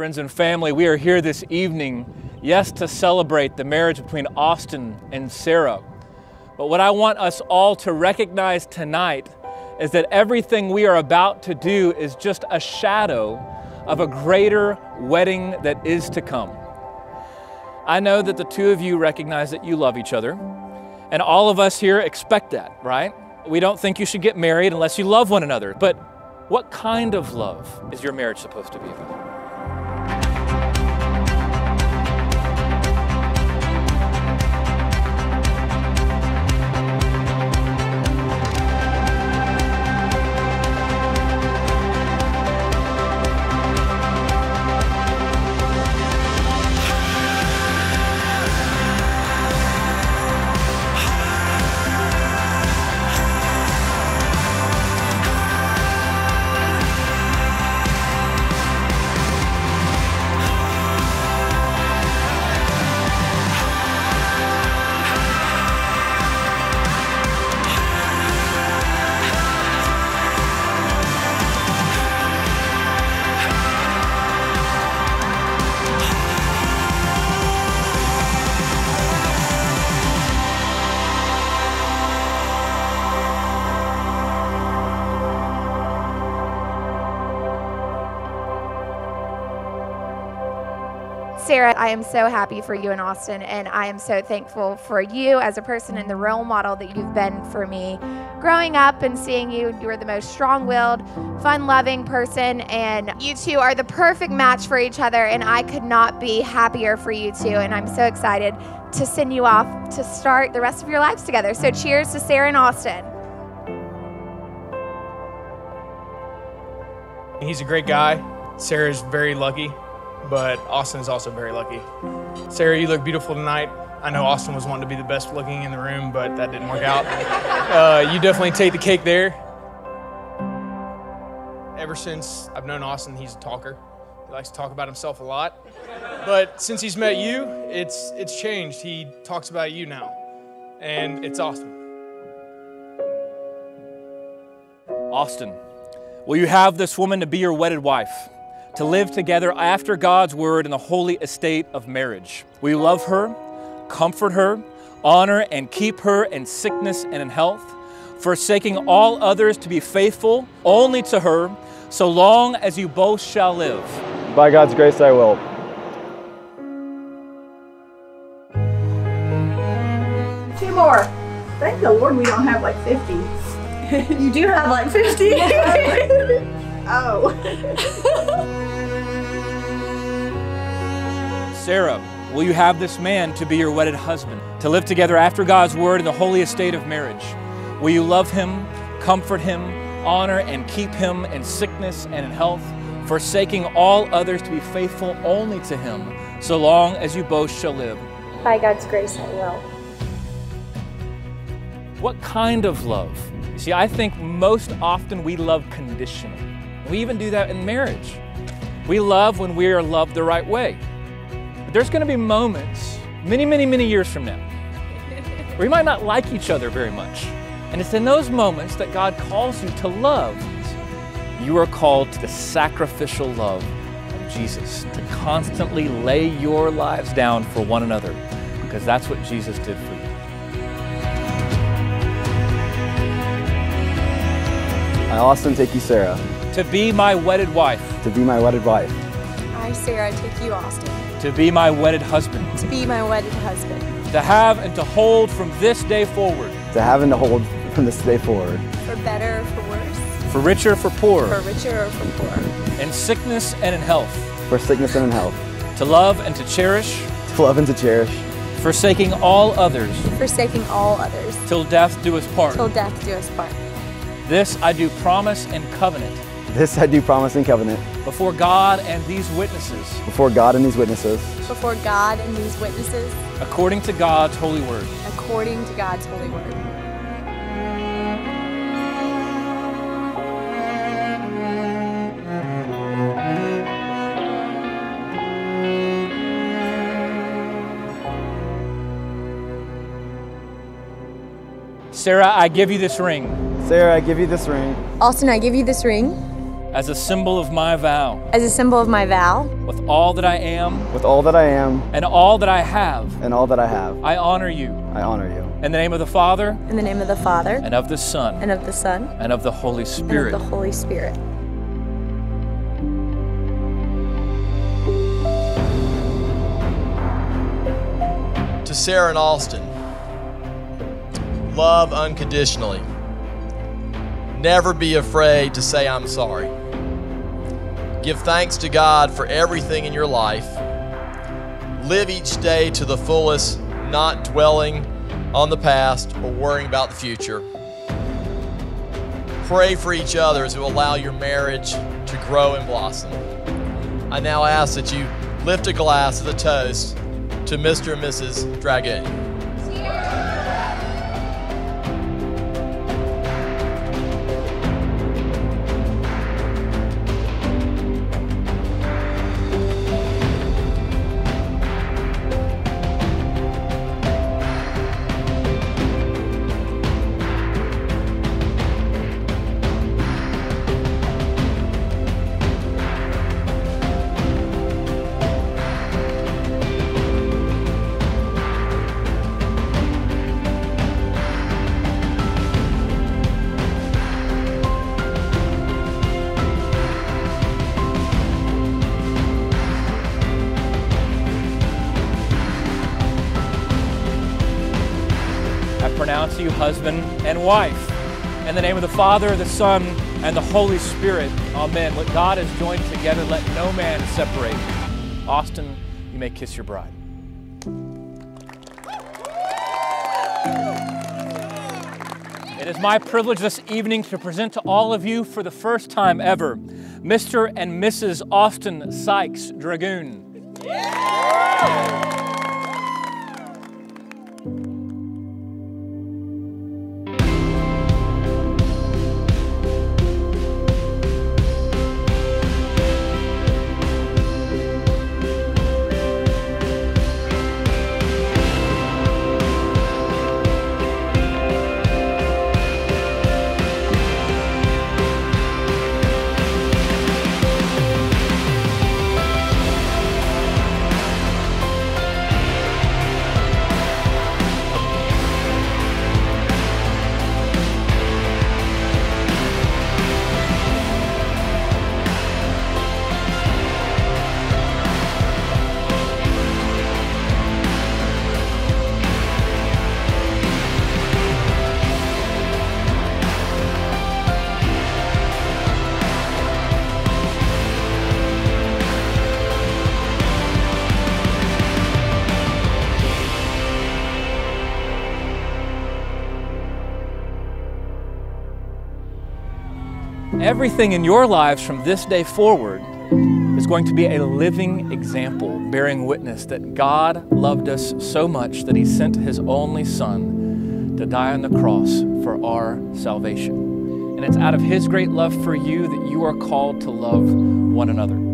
Friends and family, we are here this evening, yes, to celebrate the marriage between Austin and Sarah. But what I want us all to recognize tonight is that everything we are about to do is just a shadow of a greater wedding that is to come. I know that the two of you recognize that you love each other, and all of us here expect that, right? We don't think you should get married unless you love one another. But what kind of love is your marriage supposed to be about? Sarah, I am so happy for you in Austin, and I am so thankful for you as a person and the role model that you've been for me. Growing up and seeing you, you are the most strong willed, fun loving person, and you two are the perfect match for each other, and I could not be happier for you two, and I'm so excited to send you off to start the rest of your lives together. So, cheers to Sarah and Austin. He's a great guy. Sarah's very lucky but Austin is also very lucky. Sarah, you look beautiful tonight. I know Austin was wanting to be the best looking in the room, but that didn't work out. Uh, you definitely take the cake there. Ever since I've known Austin, he's a talker. He likes to talk about himself a lot. But since he's met you, it's, it's changed. He talks about you now, and it's awesome. Austin, will you have this woman to be your wedded wife? To live together after God's word in the holy estate of marriage. We love her, comfort her, honor and keep her in sickness and in health, forsaking all others to be faithful only to her, so long as you both shall live. By God's grace, I will. Two more. Thank the Lord we don't have like 50. you do have like 50. oh. Sarah, will you have this man to be your wedded husband, to live together after God's word in the holy estate of marriage? Will you love him, comfort him, honor and keep him in sickness and in health, forsaking all others to be faithful only to him, so long as you both shall live? By God's grace, I will. What kind of love? See, I think most often we love conditionally. We even do that in marriage. We love when we are loved the right way. But there's going to be moments, many, many, many years from now, where we might not like each other very much. And it's in those moments that God calls you to love. You are called to the sacrificial love of Jesus, to constantly lay your lives down for one another, because that's what Jesus did for you. I, Austin, take you, Sarah. To be my wedded wife. To be my wedded wife. I, Sarah, take you, Austin. To be my wedded husband. To be my wedded husband. To have and to hold from this day forward. To have and to hold from this day forward. For better or for worse. For richer or for poorer. For richer or for poorer. In sickness and in health. For sickness and in health. To love and to cherish. To love and to cherish. Forsaking all others. Forsaking all others. Till death do us part. Till death do us part. This I do promise and covenant. This I do promise and covenant. Before God and these witnesses. Before God and these witnesses. Before God and these witnesses. According to God's holy word. According to God's holy word. Sarah, I give you this ring. Sarah, I give you this ring. Austin, I give you this ring. As a symbol of my vow, as a symbol of my vow, with all that I am With all that I am and all that I have, and all that I have, I honor you. I honor you. In the name of the Father, in the name of the Father, and of the Son, and of the Son, and of the Holy Spirit. and Spirit. of the Holy Spirit. To Sarah and Austin, love unconditionally. Never be afraid to say, I'm sorry. Give thanks to God for everything in your life. Live each day to the fullest, not dwelling on the past or worrying about the future. Pray for each other as it will allow your marriage to grow and blossom. I now ask that you lift a glass as a toast to Mr. and Mrs. Dragoon. Pronounce you husband and wife. In the name of the Father, the Son, and the Holy Spirit. Amen. What God has joined together, let no man separate. Austin, you may kiss your bride. It is my privilege this evening to present to all of you for the first time ever Mr. and Mrs. Austin Sykes Dragoon. Everything in your lives from this day forward is going to be a living example bearing witness that God loved us so much that He sent His only Son to die on the cross for our salvation. And it's out of His great love for you that you are called to love one another.